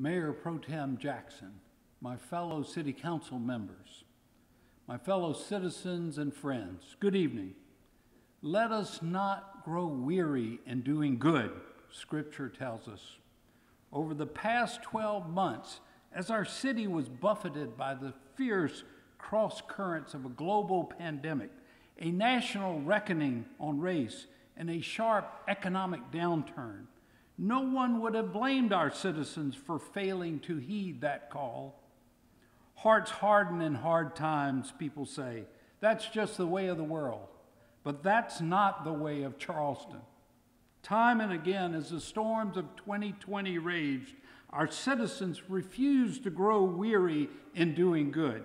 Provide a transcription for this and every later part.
Mayor Pro Tem Jackson, my fellow city council members, my fellow citizens and friends, good evening. Let us not grow weary in doing good, Scripture tells us. Over the past 12 months, as our city was buffeted by the fierce cross currents of a global pandemic, a national reckoning on race, and a sharp economic downturn, no one would have blamed our citizens for failing to heed that call. Hearts harden in hard times, people say. That's just the way of the world. But that's not the way of Charleston. Time and again, as the storms of 2020 raged, our citizens refused to grow weary in doing good.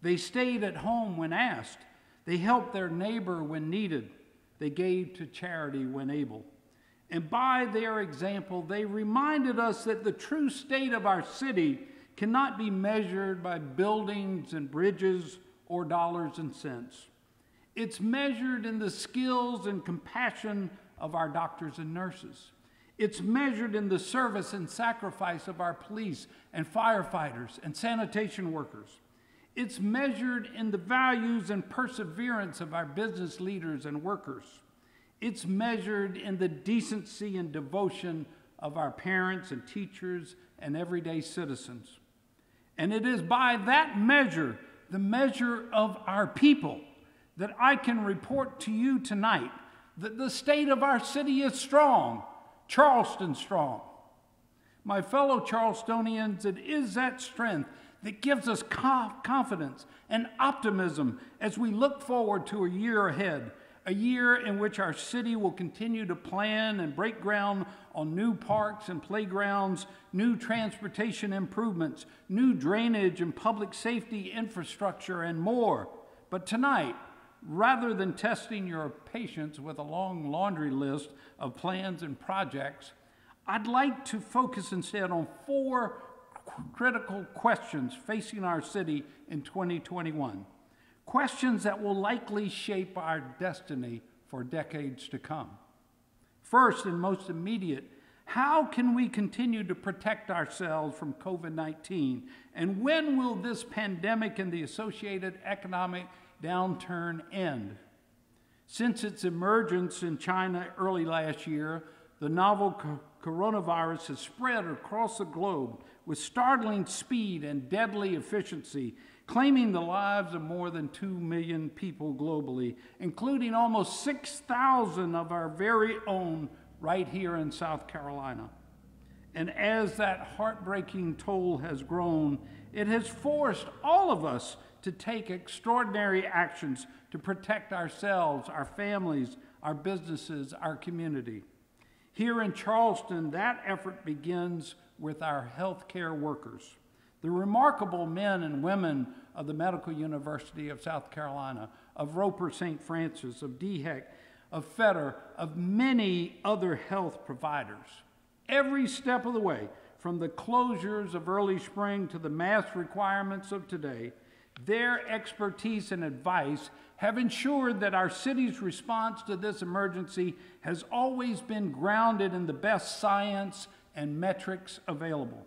They stayed at home when asked, they helped their neighbor when needed, they gave to charity when able. And by their example, they reminded us that the true state of our city cannot be measured by buildings and bridges or dollars and cents. It's measured in the skills and compassion of our doctors and nurses. It's measured in the service and sacrifice of our police and firefighters and sanitation workers. It's measured in the values and perseverance of our business leaders and workers. It's measured in the decency and devotion of our parents and teachers and everyday citizens. And it is by that measure, the measure of our people, that I can report to you tonight that the state of our city is strong, Charleston strong. My fellow Charlestonians, it is that strength that gives us confidence and optimism as we look forward to a year ahead, a year in which our city will continue to plan and break ground on new parks and playgrounds, new transportation improvements, new drainage and public safety infrastructure, and more. But tonight, rather than testing your patience with a long laundry list of plans and projects, I'd like to focus instead on four critical questions facing our city in 2021. Questions that will likely shape our destiny for decades to come. First and most immediate, how can we continue to protect ourselves from COVID 19? And when will this pandemic and the associated economic downturn end. Since its emergence in China early last year, the novel co- coronavirus has spread across the globe with startling speed and deadly efficiency, claiming the lives of more than 2 million people globally, including almost 6,000 of our very own right here in South Carolina. And as that heartbreaking toll has grown, it has forced all of us to take extraordinary actions to protect ourselves, our families, our businesses, our community. Here in Charleston, that effort begins with our healthcare workers, the remarkable men and women of the Medical University of South Carolina, of Roper St. Francis, of DHEC, of Fetter, of many other health providers. Every step of the way, from the closures of early spring to the mask requirements of today, their expertise and advice have ensured that our city's response to this emergency has always been grounded in the best science and metrics available.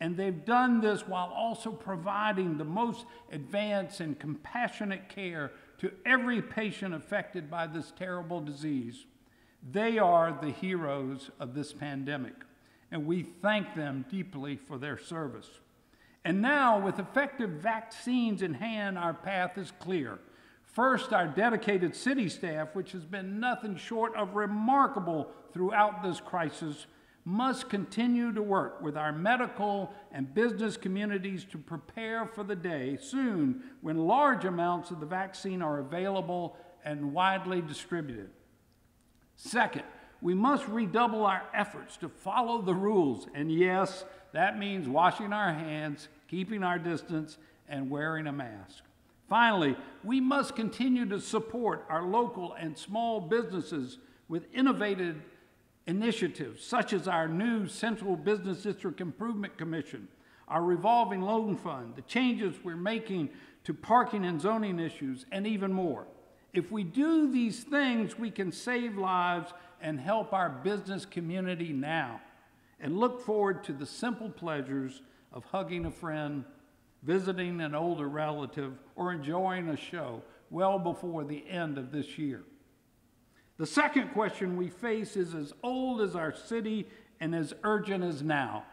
And they've done this while also providing the most advanced and compassionate care to every patient affected by this terrible disease. They are the heroes of this pandemic, and we thank them deeply for their service. And now, with effective vaccines in hand, our path is clear. First, our dedicated city staff, which has been nothing short of remarkable throughout this crisis, must continue to work with our medical and business communities to prepare for the day soon when large amounts of the vaccine are available and widely distributed. Second, we must redouble our efforts to follow the rules. And yes, that means washing our hands, keeping our distance, and wearing a mask. Finally, we must continue to support our local and small businesses with innovative initiatives such as our new Central Business District Improvement Commission, our revolving loan fund, the changes we're making to parking and zoning issues, and even more. If we do these things, we can save lives and help our business community now. and look forward to the simple pleasures of hugging a friend, visiting an older relative, or enjoying a show well before the end of this year. The second question we face is as old as our city and as urgent as now.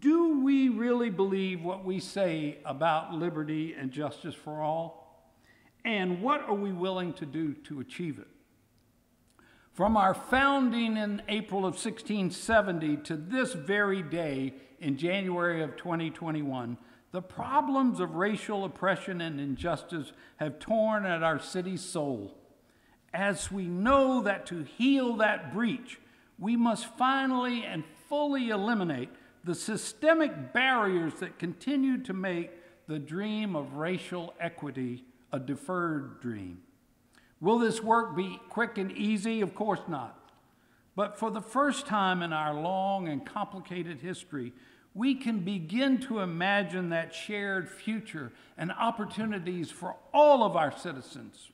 Do we really believe what we say about liberty and justice for all? And what are we willing to do to achieve it? From our founding in April of 1670 to this very day in January of 2021, the problems of racial oppression and injustice have torn at our city's soul. As we know that to heal that breach, we must finally and fully eliminate the systemic barriers that continue to make the dream of racial equity a deferred dream. Will this work be quick and easy? Of course not. But for the first time in our long and complicated history, we can begin to imagine that shared future and opportunities for all of our citizens.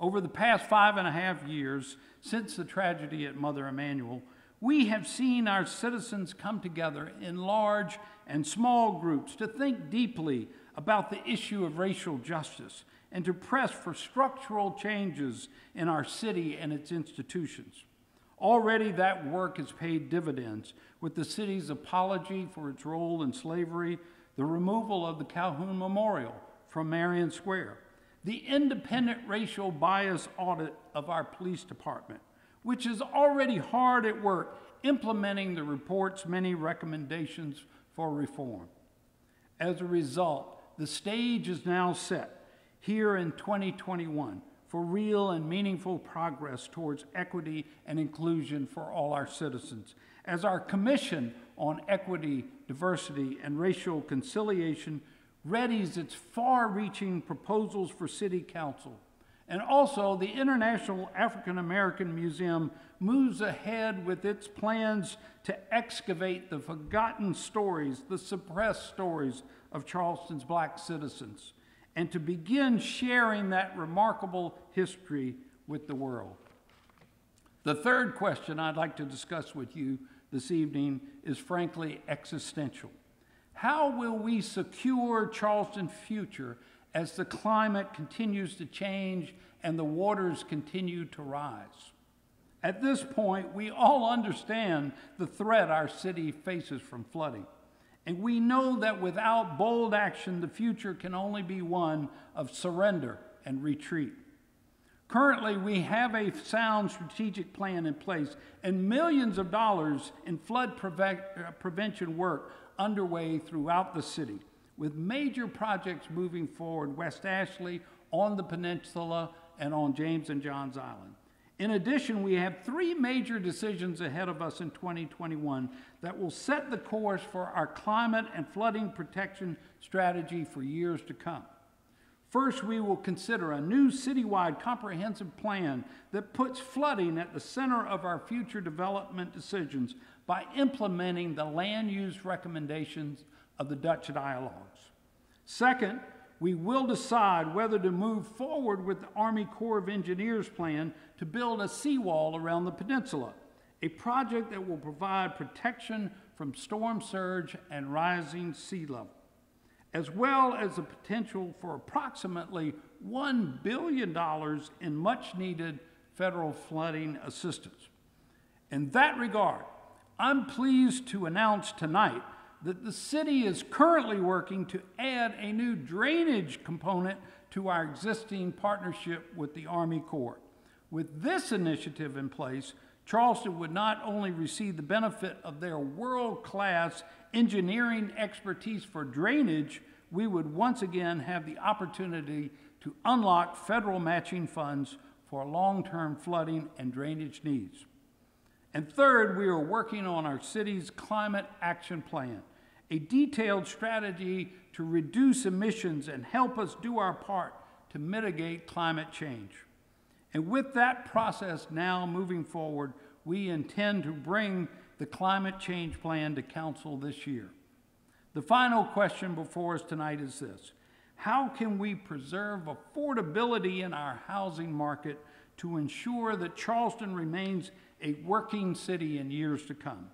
Over the past five and a half years, since the tragedy at Mother Emanuel, we have seen our citizens come together in large and small groups to think deeply about the issue of racial justice and to press for structural changes in our city and its institutions. Already that work has paid dividends with the city's apology for its role in slavery, the removal of the Calhoun Memorial from Marion Square, the independent racial bias audit of our police department, which is already hard at work implementing the report's many recommendations for reform. As a result, the stage is now set here in 2021 for real and meaningful progress towards equity and inclusion for all our citizens. As our Commission on Equity, Diversity, and Racial Conciliation readies its far reaching proposals for City Council, and also, the International African American Museum moves ahead with its plans to excavate the forgotten stories, the suppressed stories of Charleston's black citizens and to begin sharing that remarkable history with the world. The third question I'd like to discuss with you this evening is frankly existential. How will we secure Charleston's future as the climate continues to change and the waters continue to rise? At this point, we all understand the threat our city faces from flooding. And we know that without bold action, the future can only be one of surrender and retreat. Currently, we have a sound strategic plan in place and millions of dollars in flood preve- uh, prevention work underway throughout the city, with major projects moving forward West Ashley, on the peninsula, and on James and Johns Island. In addition, we have three major decisions ahead of us in 2021 that will set the course for our climate and flooding protection strategy for years to come. First, we will consider a new citywide comprehensive plan that puts flooding at the center of our future development decisions by implementing the land use recommendations of the Dutch dialogues. Second, we will decide whether to move forward with the Army Corps of Engineers plan to build a seawall around the peninsula, a project that will provide protection from storm surge and rising sea level, as well as the potential for approximately $1 billion in much needed federal flooding assistance. In that regard, I'm pleased to announce tonight that the city is currently working to add a new drainage component to our existing partnership with the Army Corps. With this initiative in place, Charleston would not only receive the benefit of their world class engineering expertise for drainage, we would once again have the opportunity to unlock federal matching funds for long term flooding and drainage needs. And third, we are working on our city's climate action plan, a detailed strategy to reduce emissions and help us do our part to mitigate climate change. And with that process now moving forward, we intend to bring the climate change plan to council this year. The final question before us tonight is this How can we preserve affordability in our housing market to ensure that Charleston remains a working city in years to come?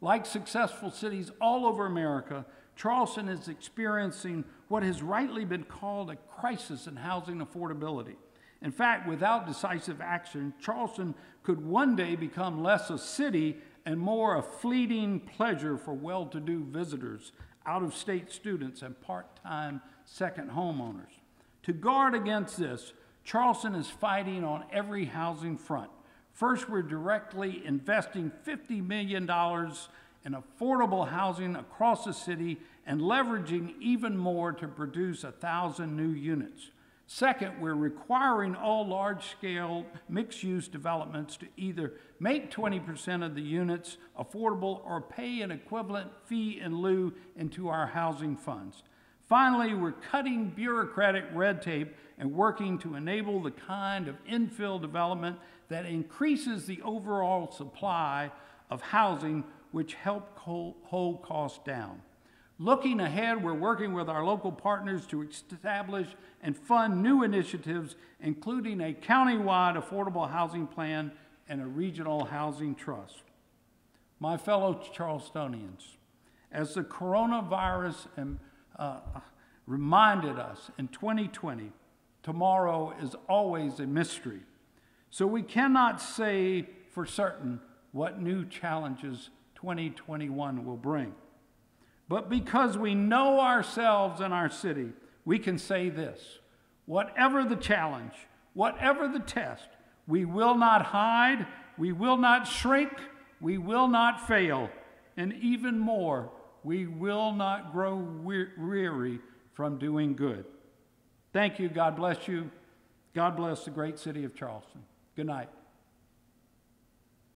Like successful cities all over America, Charleston is experiencing what has rightly been called a crisis in housing affordability. In fact, without decisive action, Charleston could one day become less a city and more a fleeting pleasure for well to do visitors, out of state students, and part time second homeowners. To guard against this, Charleston is fighting on every housing front. First, we're directly investing $50 million in affordable housing across the city and leveraging even more to produce 1,000 new units. Second, we're requiring all large scale mixed use developments to either make 20% of the units affordable or pay an equivalent fee in lieu into our housing funds. Finally, we're cutting bureaucratic red tape and working to enable the kind of infill development that increases the overall supply of housing, which help hold costs down. Looking ahead, we're working with our local partners to establish and fund new initiatives, including a countywide affordable housing plan and a regional housing trust. My fellow Charlestonians, as the coronavirus um, uh, reminded us in 2020, tomorrow is always a mystery. So we cannot say for certain what new challenges 2021 will bring. But because we know ourselves and our city, we can say this whatever the challenge, whatever the test, we will not hide, we will not shrink, we will not fail, and even more, we will not grow weary from doing good. Thank you. God bless you. God bless the great city of Charleston. Good night.